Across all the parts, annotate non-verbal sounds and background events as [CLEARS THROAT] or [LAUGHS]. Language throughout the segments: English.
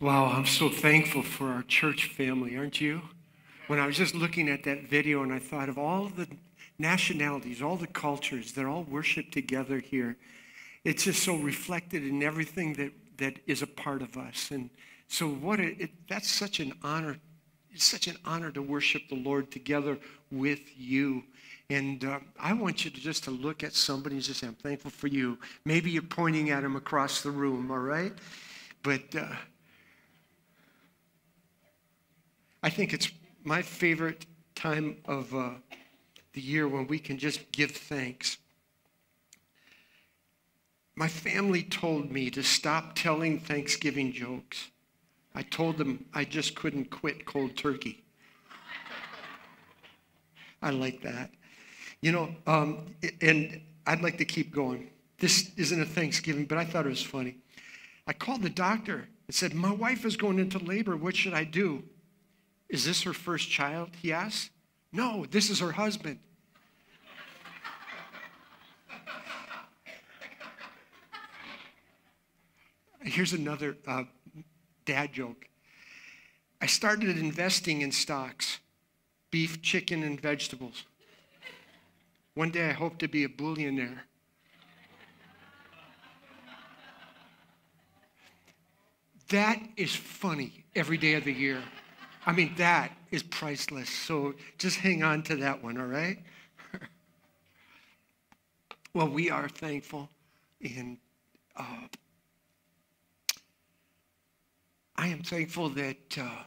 Wow, I'm so thankful for our church family, aren't you? When I was just looking at that video and I thought of all the nationalities, all the cultures that all worship together here, it's just so reflected in everything that, that is a part of us. And so, what a, it, that's such an honor. It's such an honor to worship the Lord together with you. And uh, I want you to just to look at somebody and just say, I'm thankful for you. Maybe you're pointing at him across the room, all right? But uh, I think it's my favorite time of uh, the year when we can just give thanks. My family told me to stop telling Thanksgiving jokes. I told them I just couldn't quit cold turkey. I like that. You know, um, and I'd like to keep going. This isn't a Thanksgiving, but I thought it was funny. I called the doctor and said, My wife is going into labor. What should I do? Is this her first child? He asked. No, this is her husband. Here's another uh, dad joke. I started investing in stocks beef, chicken, and vegetables. One day I hope to be a billionaire. That is funny every day of the year. I mean, that is priceless. So just hang on to that one, all right? [LAUGHS] well, we are thankful. And uh, I am thankful that uh,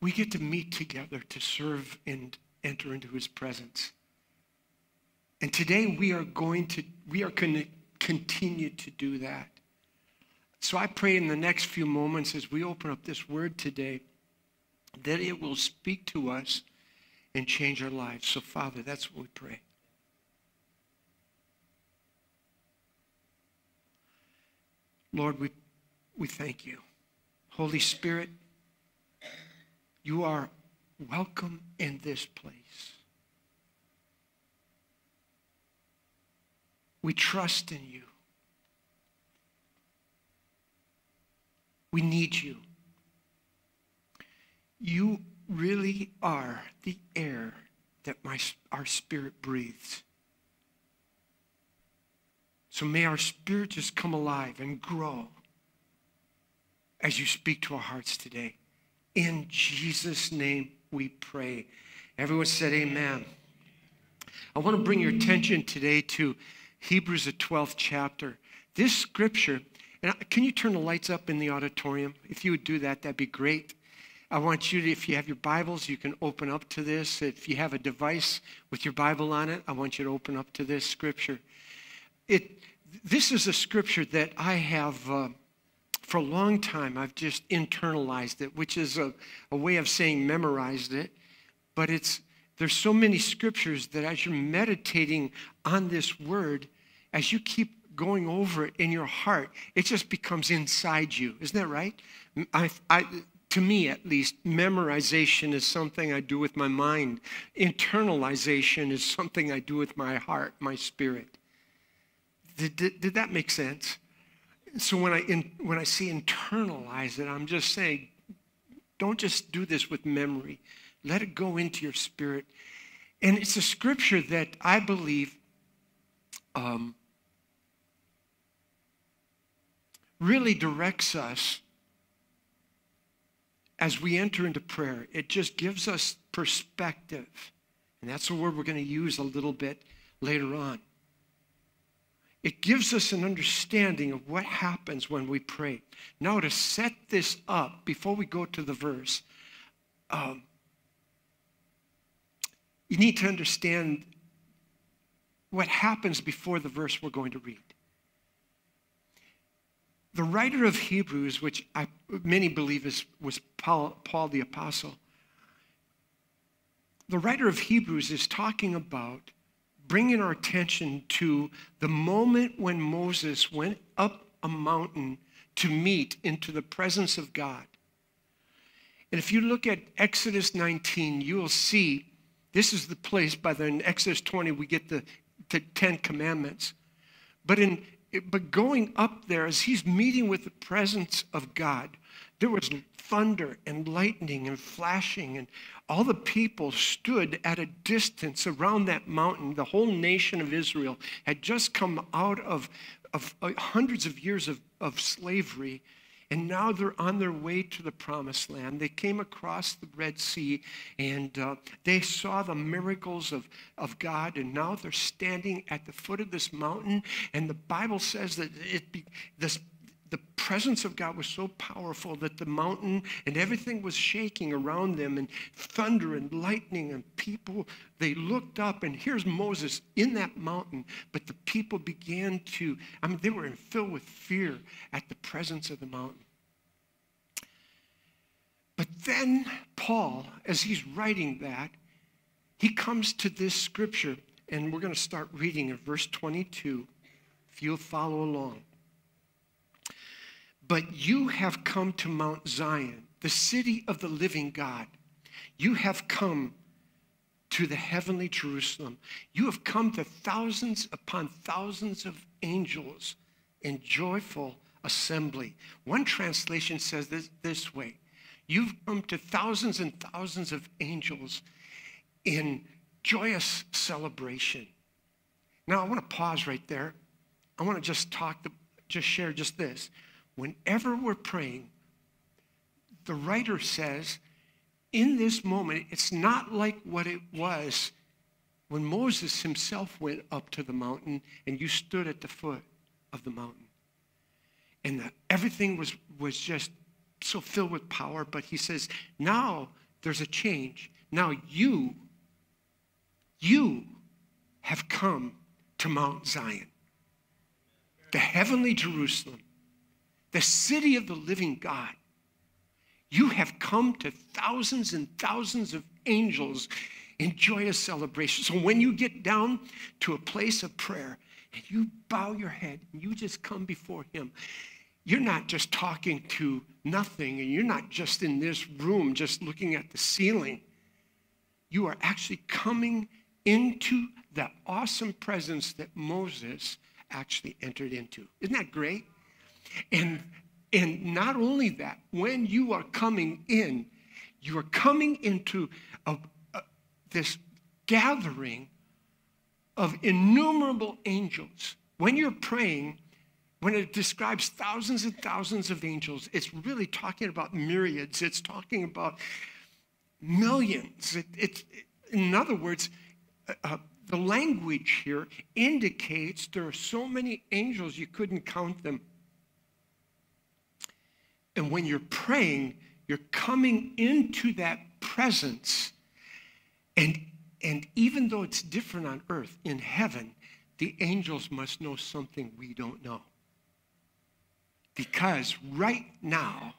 we get to meet together to serve and enter into his presence. And today we are going to, we are going to continue to do that. So I pray in the next few moments as we open up this word today that it will speak to us and change our lives. So, Father, that's what we pray. Lord, we, we thank you. Holy Spirit, you are welcome in this place. We trust in you. We need you. You really are the air that my, our spirit breathes. So may our spirit just come alive and grow as you speak to our hearts today. In Jesus' name we pray. Everyone said, Amen. I want to bring your attention today to Hebrews, the 12th chapter. This scripture, and can you turn the lights up in the auditorium? If you would do that, that'd be great. I want you to, if you have your Bibles, you can open up to this. If you have a device with your Bible on it, I want you to open up to this scripture. It, this is a scripture that I have, uh, for a long time, I've just internalized it, which is a, a way of saying memorized it. But it's, there's so many scriptures that as you're meditating on this word, as you keep going over it in your heart, it just becomes inside you. Isn't that right? I, I, to me, at least, memorization is something I do with my mind. Internalization is something I do with my heart, my spirit. Did, did, did that make sense? So when I, in, when I see internalize it, I'm just saying, don't just do this with memory. Let it go into your spirit. And it's a scripture that I believe um, really directs us as we enter into prayer. It just gives us perspective. And that's a word we're going to use a little bit later on. It gives us an understanding of what happens when we pray. Now, to set this up, before we go to the verse, um, you need to understand what happens before the verse we're going to read. The writer of Hebrews, which I, many believe is, was Paul, Paul the Apostle, the writer of Hebrews is talking about bringing our attention to the moment when Moses went up a mountain to meet into the presence of God. And if you look at Exodus 19, you will see this is the place, by the in Exodus 20, we get the, the Ten Commandments. But in but going up there as he's meeting with the presence of God, there was thunder and lightning and flashing, and all the people stood at a distance around that mountain. The whole nation of Israel had just come out of, of uh, hundreds of years of, of slavery and now they're on their way to the promised land. They came across the Red Sea and uh, they saw the miracles of, of God. And now they're standing at the foot of this mountain. And the Bible says that it be, this presence of God was so powerful that the mountain and everything was shaking around them, and thunder and lightning, and people, they looked up, and here's Moses in that mountain. But the people began to, I mean, they were filled with fear at the presence of the mountain. But then Paul, as he's writing that, he comes to this scripture, and we're going to start reading in verse 22, if you'll follow along. But you have come to Mount Zion, the city of the living God. You have come to the heavenly Jerusalem. You have come to thousands upon thousands of angels in joyful assembly. One translation says this, this way You've come to thousands and thousands of angels in joyous celebration. Now, I want to pause right there. I want to just talk, just share just this whenever we're praying, the writer says, in this moment, it's not like what it was when Moses himself went up to the mountain and you stood at the foot of the mountain. And the, everything was, was just so filled with power. But he says, now there's a change. Now you, you have come to Mount Zion, the heavenly Jerusalem the city of the living God. You have come to thousands and thousands of angels in joyous celebration. So when you get down to a place of prayer and you bow your head and you just come before Him, you're not just talking to nothing and you're not just in this room just looking at the ceiling. You are actually coming into the awesome presence that Moses actually entered into. Isn't that great? And, and not only that, when you are coming in, you are coming into a, a, this gathering of innumerable angels. When you're praying, when it describes thousands and thousands of angels, it's really talking about myriads. It's talking about millions. It, it, in other words, uh, uh the language here indicates there are so many angels you couldn't count them. And when you're praying, you're coming into that presence. And, and even though it's different on earth, in heaven, the angels must know something we don't know. Because right now,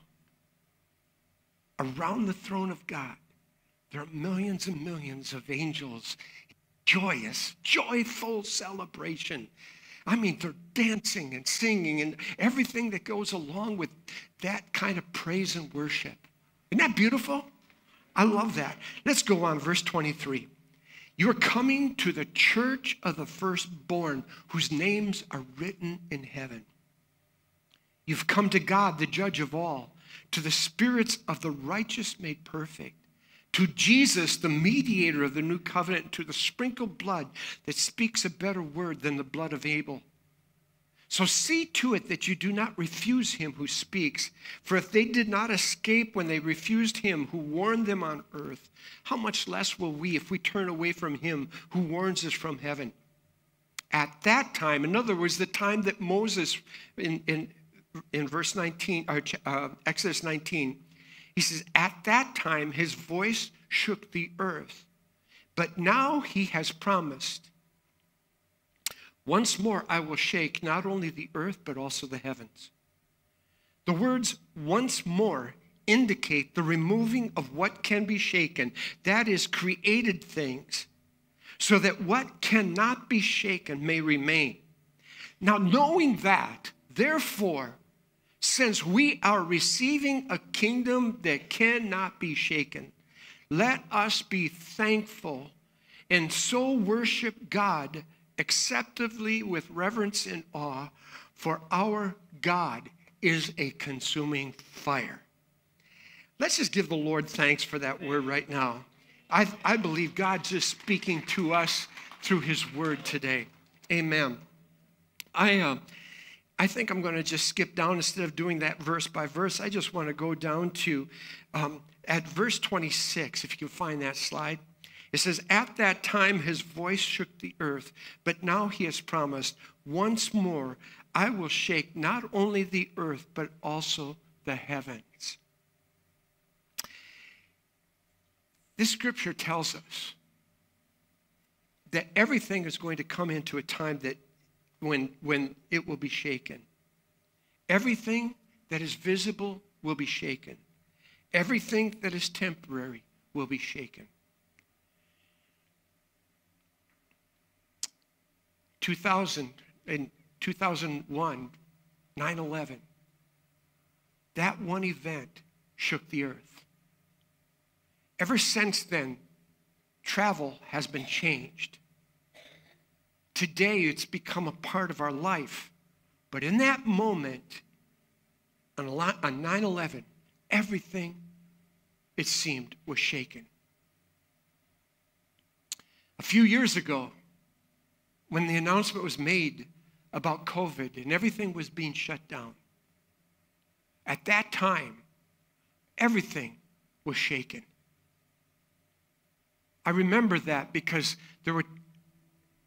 around the throne of God, there are millions and millions of angels, joyous, joyful celebration I mean, they're dancing and singing and everything that goes along with that kind of praise and worship. Isn't that beautiful? I love that. Let's go on, verse 23. You're coming to the church of the firstborn, whose names are written in heaven. You've come to God, the judge of all, to the spirits of the righteous made perfect to Jesus, the mediator of the new covenant, to the sprinkled blood that speaks a better word than the blood of Abel. So see to it that you do not refuse him who speaks. For if they did not escape when they refused him who warned them on earth, how much less will we if we turn away from him who warns us from heaven? At that time, in other words, the time that Moses, in, in, in verse 19, or uh, Exodus 19, he says, At that time, his voice shook the earth. But now he has promised, Once more I will shake not only the earth, but also the heavens. The words once more indicate the removing of what can be shaken, that is, created things, so that what cannot be shaken may remain. Now, knowing that, therefore, since we are receiving a kingdom that cannot be shaken, let us be thankful and so worship God acceptably with reverence and awe, for our God is a consuming fire. Let's just give the Lord thanks for that word right now. I, I believe God's just speaking to us through his word today. Amen. I, uh, I think I'm going to just skip down instead of doing that verse by verse. I just want to go down to um, at verse 26, if you can find that slide. It says, At that time his voice shook the earth, but now he has promised, once more I will shake not only the earth, but also the heavens. This scripture tells us that everything is going to come into a time that when, when it will be shaken. Everything that is visible will be shaken. Everything that is temporary will be shaken. 2000 in 2001, 9 11, that one event shook the earth. Ever since then, travel has been changed. Today, it's become a part of our life. But in that moment, on 9 11, everything, it seemed, was shaken. A few years ago, when the announcement was made about COVID and everything was being shut down, at that time, everything was shaken. I remember that because there were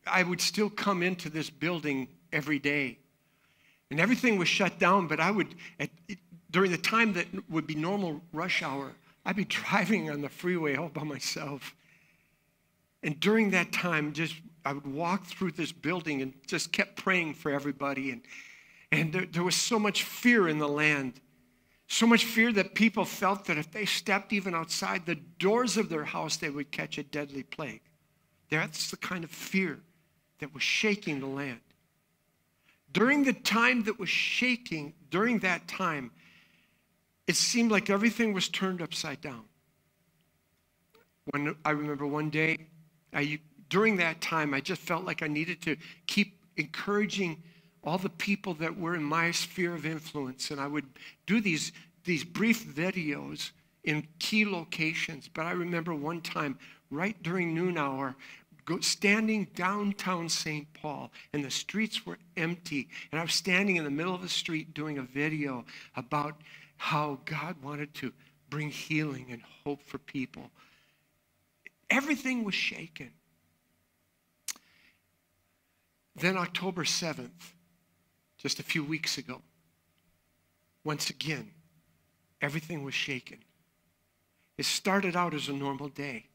I would still come into this building every day. And everything was shut down, but I would, at, during the time that would be normal rush hour, I'd be [LAUGHS] driving on the freeway all by myself. And during that time, just I would walk through this building and just kept praying for everybody. And, and there, there was so much fear in the land. So much fear that people felt that if they stepped even outside the doors of their house, they would catch a deadly plague. That's the kind of fear that was shaking the land. During the time that was shaking, during that time, it seemed like everything was turned upside down. When I remember one day, I, during that time, I just felt like I needed to keep encouraging all the people that were in my sphere of influence. And I would do these, these brief videos in key locations. But I remember one time, right during noon hour, go, standing downtown St. Paul, and the streets were empty. And I was standing in the middle of the street doing a video about how God wanted to bring healing and hope for people. Everything was shaken. Then, October 7th, just a few weeks ago, once again, everything was shaken. It started out as a normal day.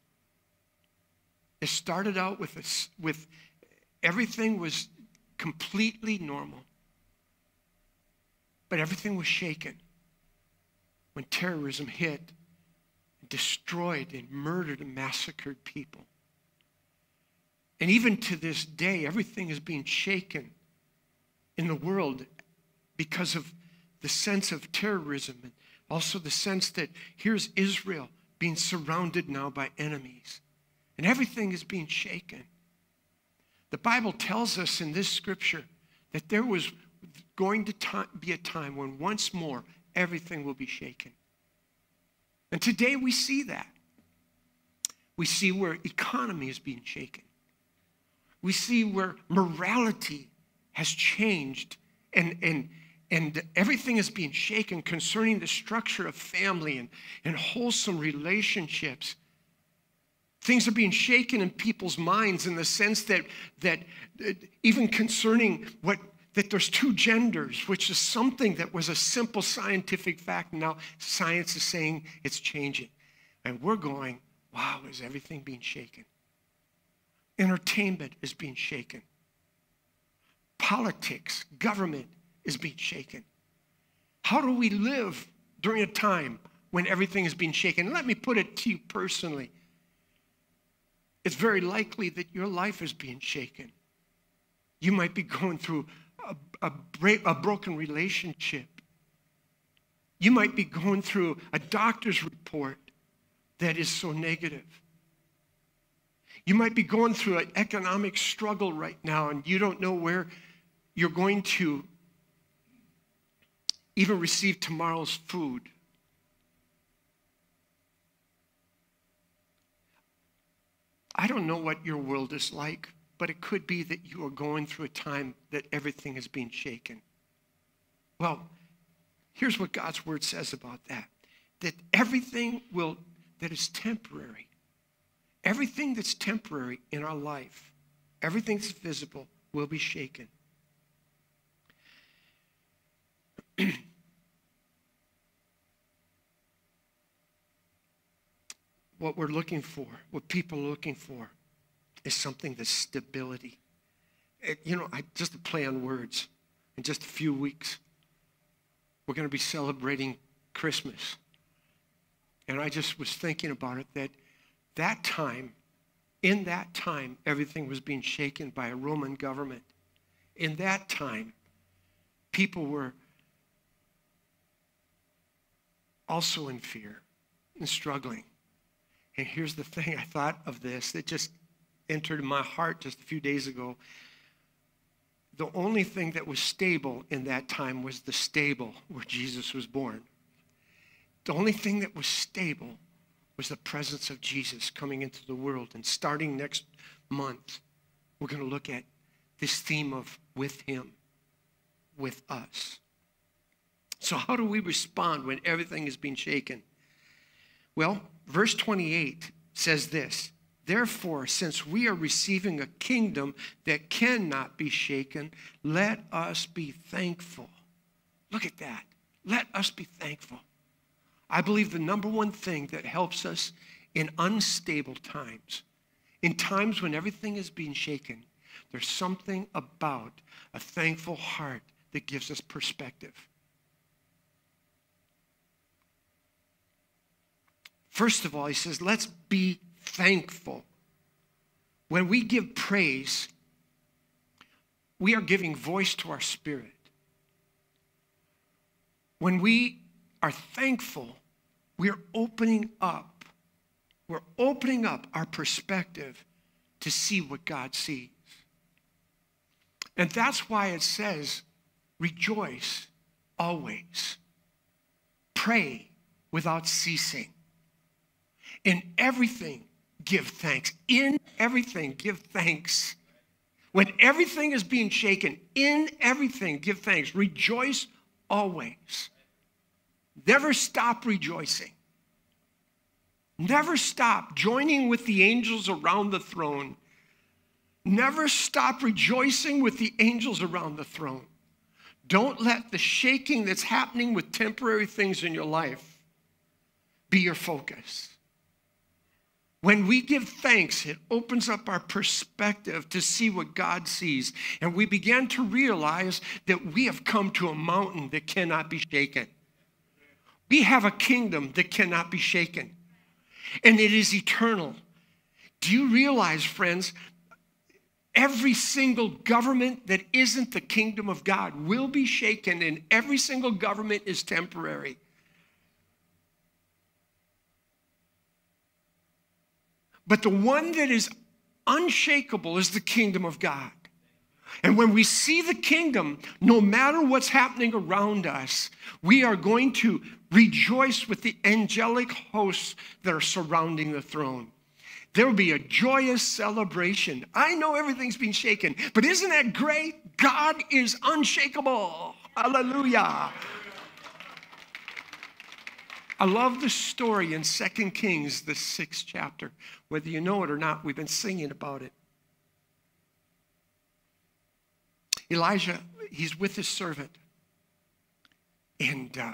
It started out with, a, with everything was completely normal. But everything was shaken when terrorism hit destroyed and murdered and massacred people. And even to this day, everything is being shaken in the world because of the sense of terrorism and also the sense that here's Israel being surrounded now by enemies and everything is being shaken. The Bible tells us in this scripture that there was going to be a time when once more everything will be shaken. And today we see that. We see where economy is being shaken. We see where morality has changed and, and, and everything is being shaken concerning the structure of family and, and wholesome relationships. Things are being shaken in people's minds in the sense that, that uh, even concerning what that there's two genders, which is something that was a simple scientific fact. Now science is saying it's changing. And we're going, wow, is everything being shaken? Entertainment is being shaken. Politics, government is being shaken. How do we live during a time when everything is being shaken? Let me put it to you personally it's very likely that your life is being shaken. You might be going through a, a, a broken relationship. You might be going through a doctor's report that is so negative. You might be going through an economic struggle right now and you don't know where you're going to even receive tomorrow's food. I don't know what your world is like, but it could be that you are going through a time that everything is being shaken. Well, here's what God's word says about that that everything will that is temporary everything that's temporary in our life everything that's visible will be shaken [CLEARS THROAT] what we're looking for what people are looking for is something that's stability it, you know I, just to play on words in just a few weeks we're going to be celebrating Christmas. And I just was thinking about it that that time, in that time, everything was being shaken by a Roman government. In that time, people were also in fear and struggling. And here's the thing I thought of this that just entered my heart just a few days ago the only thing that was stable in that time was the stable where Jesus was born. The only thing that was stable was the presence of Jesus coming into the world. And starting next month, we're going to look at this theme of with Him, with us. So, how do we respond when everything is being shaken? Well, verse 28 says this Therefore, since we are receiving a kingdom that cannot be shaken, let us be thankful. Look at that. Let us be thankful. I believe the number one thing that helps us in unstable times, in times when everything is being shaken, there's something about a thankful heart that gives us perspective. First of all, he says, let's be thankful. When we give praise, we are giving voice to our spirit. When we are thankful, we're opening up. We're opening up our perspective to see what God sees. And that's why it says, rejoice always, pray without ceasing. In everything, give thanks. In everything, give thanks. When everything is being shaken, in everything, give thanks. Rejoice always. Never stop rejoicing. Never stop joining with the angels around the throne. Never stop rejoicing with the angels around the throne. Don't let the shaking that's happening with temporary things in your life be your focus. When we give thanks, it opens up our perspective to see what God sees. And we begin to realize that we have come to a mountain that cannot be shaken. We have a kingdom that cannot be shaken, and it is eternal. Do you realize, friends, every single government that isn't the kingdom of God will be shaken, and every single government is temporary. But the one that is unshakable is the kingdom of God. And when we see the kingdom, no matter what's happening around us, we are going to rejoice with the angelic hosts that are surrounding the throne. There will be a joyous celebration. I know everything's been shaken, but isn't that great? God is unshakable. Hallelujah. I love the story in Second Kings, the sixth chapter. Whether you know it or not, we've been singing about it. Elijah, he's with his servant. And uh,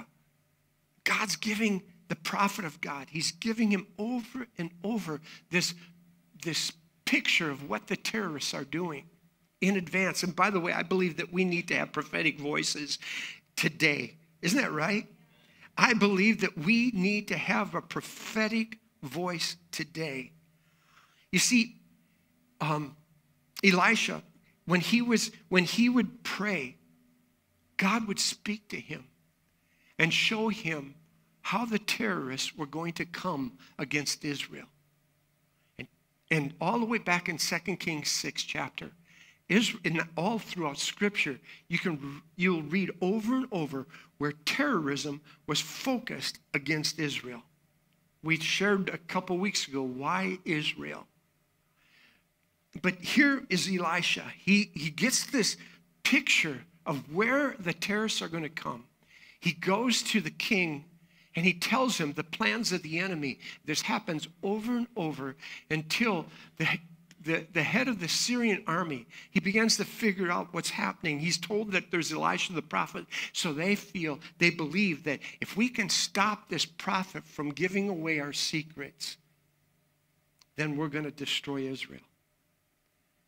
God's giving the prophet of God, he's giving him over and over this, this picture of what the terrorists are doing in advance. And by the way, I believe that we need to have prophetic voices today. Isn't that right? I believe that we need to have a prophetic voice today. You see, um, Elisha, when he was when he would pray, God would speak to him and show him how the terrorists were going to come against Israel. And, and all the way back in 2 Kings 6 chapter, is in all throughout Scripture, you can you'll read over and over where terrorism was focused against Israel. We shared a couple weeks ago why Israel. But here is Elisha. He, he gets this picture of where the terrorists are going to come. He goes to the king and he tells him the plans of the enemy. This happens over and over until the, the, the head of the Syrian army, he begins to figure out what's happening. He's told that there's Elisha the prophet, so they feel, they believe that if we can stop this prophet from giving away our secrets, then we're going to destroy Israel.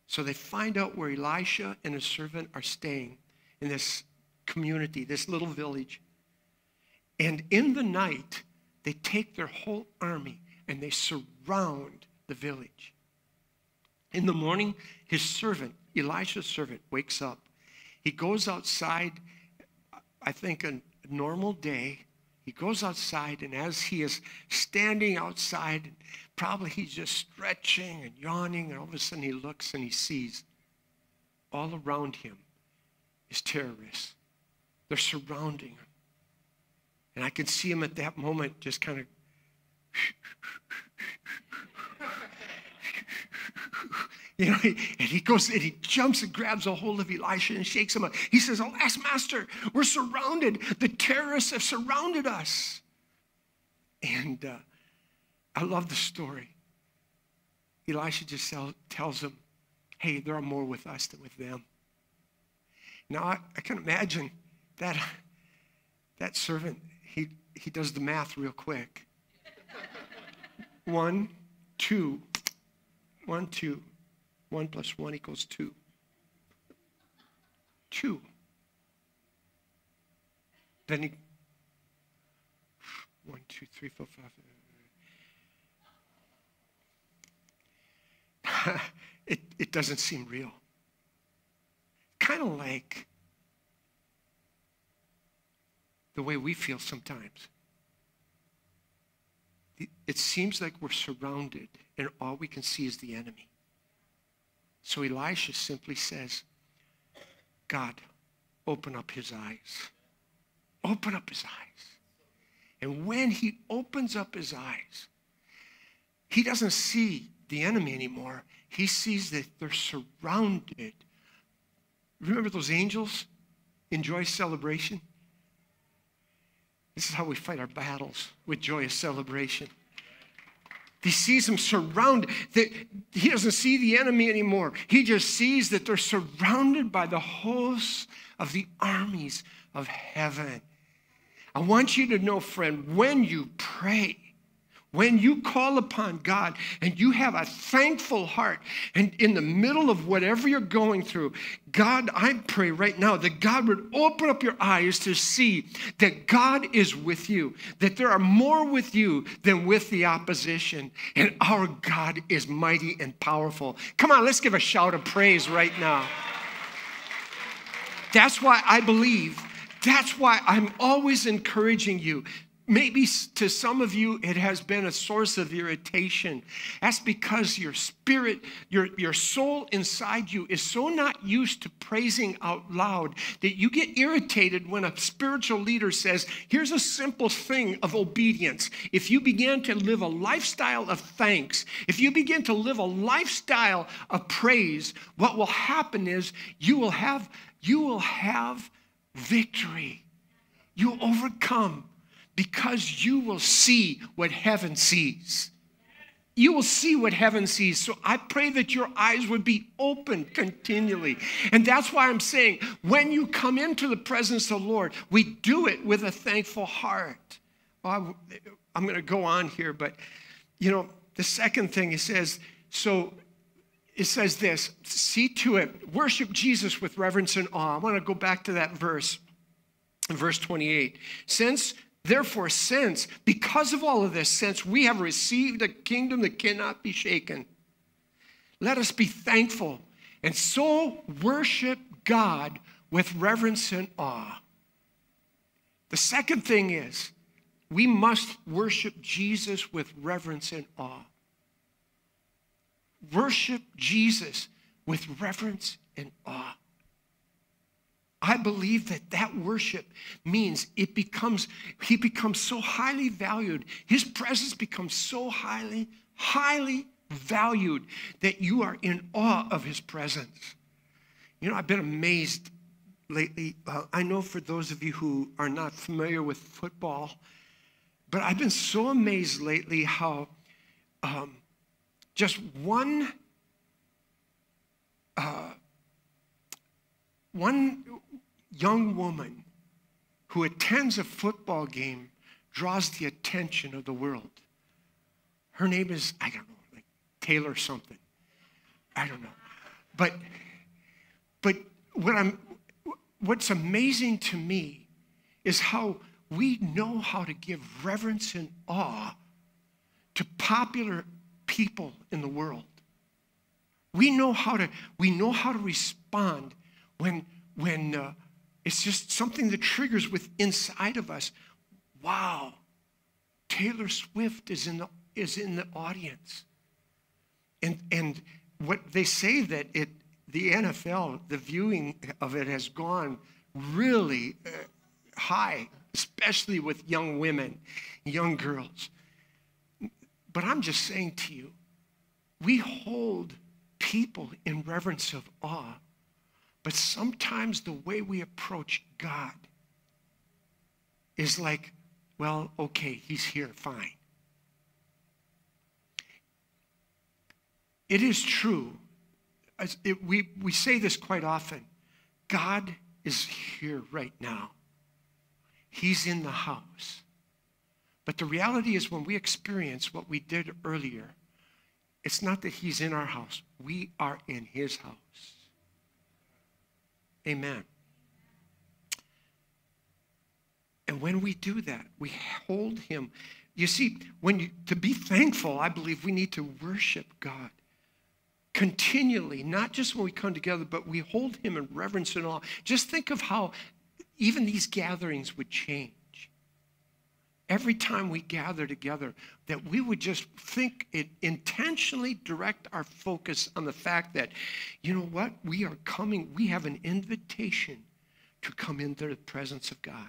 So they find out where Elisha and his servant are staying in this community, this little village. And in the night, they take their whole army and they surround the village. In the morning, his servant, Elisha's servant, wakes up. He goes outside, I think a normal day. He goes outside, and as he is standing outside, probably he's just stretching and yawning, and all of a sudden he looks and he sees all around him is terrorists. They're surrounding him. And I can see him at that moment just kind of [LAUGHS] You know, and he goes and he jumps and grabs a hold of Elisha and shakes him up. He says, Alas, Master, we're surrounded. The terrorists have surrounded us. And uh, I love the story. Elisha just tell, tells him, Hey, there are more with us than with them. Now, I, I can imagine that, that servant, he, he does the math real quick. [LAUGHS] One, two, one, two. One plus one equals two. Two. Then he, one, two, three, four, five. [LAUGHS] it, it doesn't seem real. Kind of like the way we feel sometimes. It seems like we're surrounded and all we can see is the enemy. So Elisha simply says, God, open up his eyes. Open up his eyes. And when he opens up his eyes, he doesn't see the enemy anymore. He sees that they're surrounded. Remember those angels in joyous celebration? This is how we fight our battles with joyous celebration. He sees them surrounded. He doesn't see the enemy anymore. He just sees that they're surrounded by the hosts of the armies of heaven. I want you to know, friend, when you pray, when you call upon God and you have a thankful heart, and in the middle of whatever you're going through, God, I pray right now that God would open up your eyes to see that God is with you, that there are more with you than with the opposition, and our God is mighty and powerful. Come on, let's give a shout of praise right now. That's why I believe. That's why I'm always encouraging you Maybe to some of you, it has been a source of irritation. That's because your spirit, your, your soul inside you is so not used to praising out loud that you get irritated when a spiritual leader says, Here's a simple thing of obedience. If you begin to live a lifestyle of thanks, if you begin to live a lifestyle of praise, what will happen is you will have, you will have victory. You'll overcome because you will see what heaven sees. You will see what heaven sees. So I pray that your eyes would be open continually. And that's why I'm saying when you come into the presence of the Lord, we do it with a thankful heart. Well, I'm going to go on here, but you know, the second thing it says, so it says this see to it, worship Jesus with reverence and awe. I want to go back to that verse, verse 28. Since Therefore, since, because of all of this, since we have received a kingdom that cannot be shaken, let us be thankful and so worship God with reverence and awe. The second thing is, we must worship Jesus with reverence and awe. Worship Jesus with reverence and awe. I believe that that worship means it becomes, he becomes so highly valued. His presence becomes so highly, highly valued that you are in awe of his presence. You know, I've been amazed lately. Uh, I know for those of you who are not familiar with football, but I've been so amazed lately how um, just one uh, one young woman who attends a football game draws the attention of the world. Her name is, I don't know, like Taylor something. I don't know. But but what I'm what's amazing to me is how we know how to give reverence and awe to popular people in the world. We know how to we know how to respond when when uh, it's just something that triggers with inside of us. Wow, Taylor Swift is in the is in the audience, and and what they say that it the NFL the viewing of it has gone really uh, high, especially with young women, young girls. But I'm just saying to you, we hold people in reverence of awe but sometimes the way we approach God is like, well, okay, he's here, fine. It is true. It, we, we say this quite often God is here right now, He's in the house. But the reality is, when we experience what we did earlier, it's not that He's in our house, we are in His house. Amen. And when we do that, we hold him. You see, when you, to be thankful, I believe we need to worship God continually, not just when we come together, but we hold him in reverence and awe. Just think of how even these gatherings would change every time we gather together, that we would just think it intentionally direct our focus on the fact that, you know what, we are coming, we have an invitation to come into the presence of God.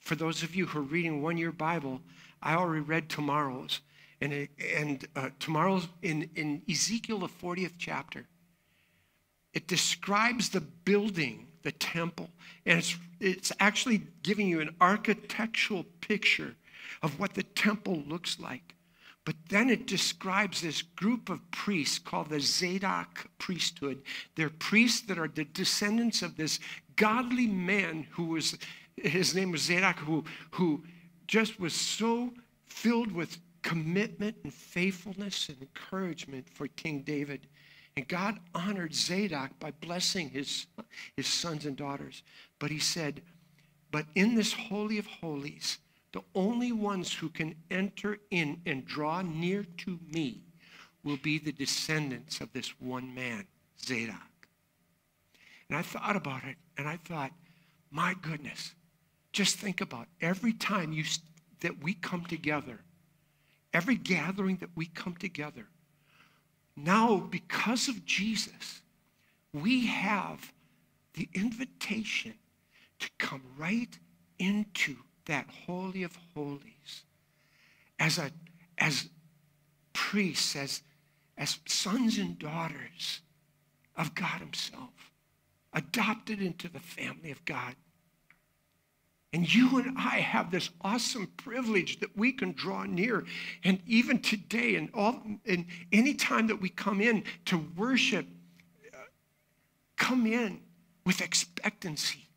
For those of you who are reading one year Bible, I already read tomorrow's. And, and uh, tomorrow's in, in Ezekiel, the 40th chapter, it describes the building the temple. And it's, it's actually giving you an architectural picture of what the temple looks like. But then it describes this group of priests called the Zadok priesthood. They're priests that are the descendants of this godly man who was, his name was Zadok, who, who just was so filled with commitment and faithfulness and encouragement for King David. And God honored Zadok by blessing his, his sons and daughters. But he said, But in this Holy of Holies, the only ones who can enter in and draw near to me will be the descendants of this one man, Zadok. And I thought about it, and I thought, my goodness, just think about every time you, that we come together, every gathering that we come together, now, because of Jesus, we have the invitation to come right into that Holy of Holies as, a, as priests, as, as sons and daughters of God Himself, adopted into the family of God. And you and I have this awesome privilege that we can draw near. And even today, and all and any time that we come in to worship, uh, come in with expectancy.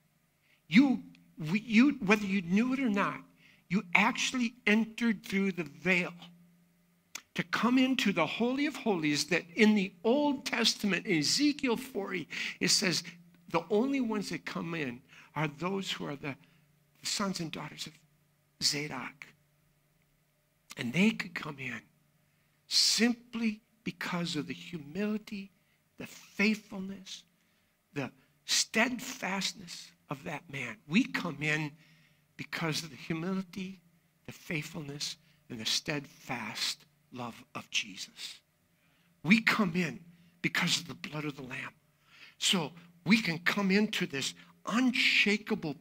You, you, whether you knew it or not, you actually entered through the veil to come into the Holy of Holies that in the Old Testament, in Ezekiel 40, it says the only ones that come in are those who are the the sons and daughters of Zadok. And they could come in simply because of the humility, the faithfulness, the steadfastness of that man. We come in because of the humility, the faithfulness, and the steadfast love of Jesus. We come in because of the blood of the Lamb. So we can come into this unshakable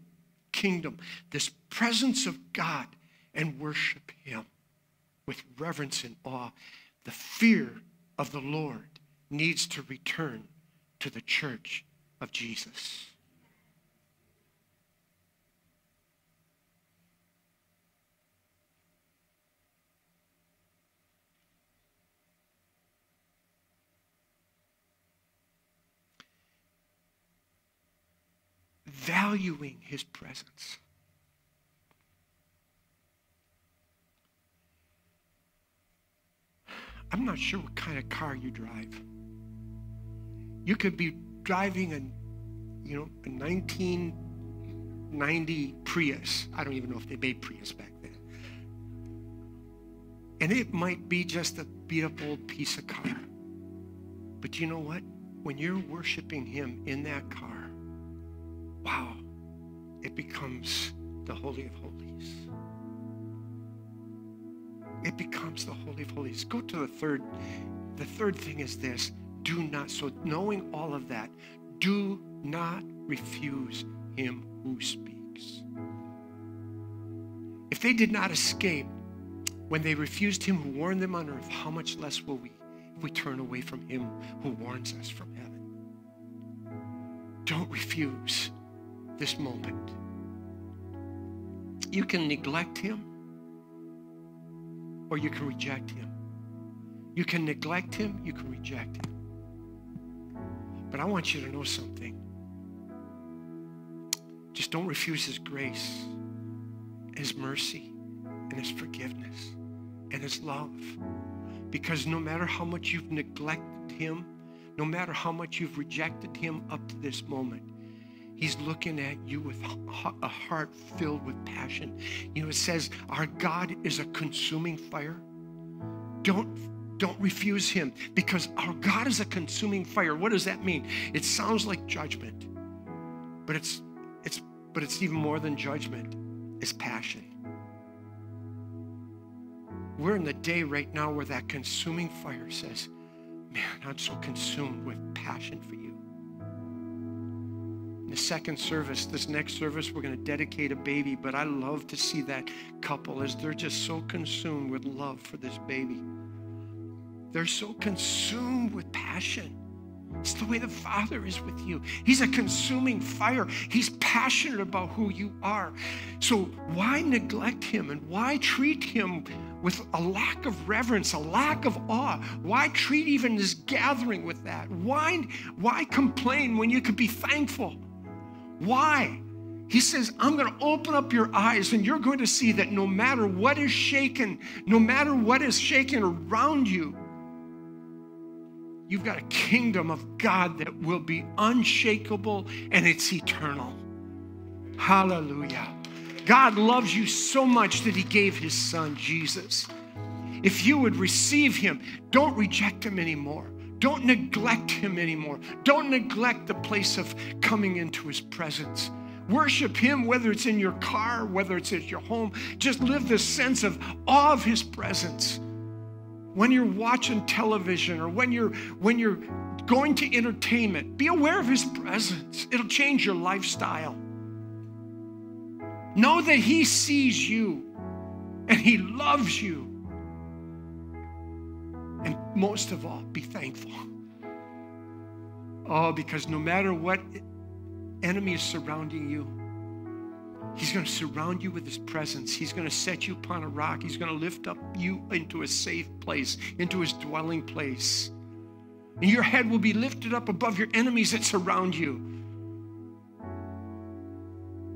kingdom, this presence of God, and worship Him with reverence and awe. The fear of the Lord needs to return to the church of Jesus. Valuing his presence. I'm not sure what kind of car you drive. You could be driving a, you know, a 1990 Prius. I don't even know if they made Prius back then. And it might be just a beat up old piece of car. But you know what? When you're worshiping him in that car, it becomes the Holy of Holies. It becomes the Holy of Holies. Go to the third. The third thing is this do not, so knowing all of that, do not refuse him who speaks. If they did not escape when they refused him who warned them on earth, how much less will we if we turn away from him who warns us from heaven? Don't refuse this moment. You can neglect him or you can reject him. You can neglect him, you can reject him. But I want you to know something. Just don't refuse his grace, his mercy, and his forgiveness, and his love. Because no matter how much you've neglected him, no matter how much you've rejected him up to this moment, He's looking at you with a heart filled with passion. You know, it says, Our God is a consuming fire. Don't don't refuse him because our God is a consuming fire. What does that mean? It sounds like judgment, but it's it's but it's even more than judgment. It's passion. We're in the day right now where that consuming fire says, Man, I'm so consumed with passion for you the second service, this next service, we're going to dedicate a baby, but I love to see that couple as they're just so consumed with love for this baby. They're so consumed with passion. It's the way the Father is with you. He's a consuming fire. He's passionate about who you are. So why neglect him and why treat him with a lack of reverence, a lack of awe? Why treat even this gathering with that? Why, why complain when you could be thankful? Why? He says, I'm going to open up your eyes and you're going to see that no matter what is shaken, no matter what is shaken around you, you've got a kingdom of God that will be unshakable and it's eternal. Hallelujah. God loves you so much that he gave his son, Jesus. If you would receive him, don't reject him anymore. Don't neglect him anymore. Don't neglect the place of coming into his presence. Worship him, whether it's in your car, whether it's at your home. Just live this sense of awe of his presence. When you're watching television or when you're when you're going to entertainment, be aware of his presence. It'll change your lifestyle. Know that he sees you and he loves you. And most of all, be thankful. Oh, because no matter what enemy is surrounding you, He's going to surround you with His presence. He's going to set you upon a rock. He's going to lift up you into a safe place, into His dwelling place. And your head will be lifted up above your enemies that surround you.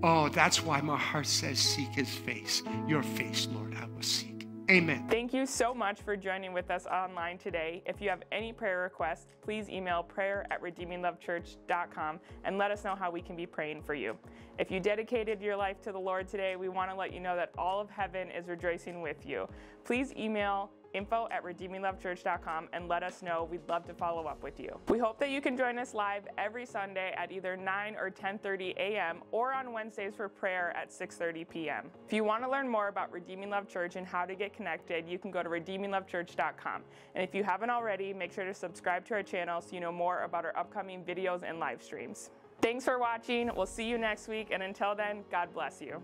Oh, that's why my heart says, Seek His face. Your face, Lord, I will seek. Amen. Thank you so much for joining with us online today. If you have any prayer requests, please email prayer at redeeminglovechurch.com and let us know how we can be praying for you. If you dedicated your life to the Lord today, we want to let you know that all of heaven is rejoicing with you. Please email info at redeeminglovechurch.com and let us know. We'd love to follow up with you. We hope that you can join us live every Sunday at either 9 or 10:30 a.m. or on Wednesdays for prayer at 6:30 p.m. If you want to learn more about Redeeming Love Church and how to get connected, you can go to redeeminglovechurch.com. And if you haven't already, make sure to subscribe to our channel so you know more about our upcoming videos and live streams. Thanks for watching. We'll see you next week, and until then, God bless you.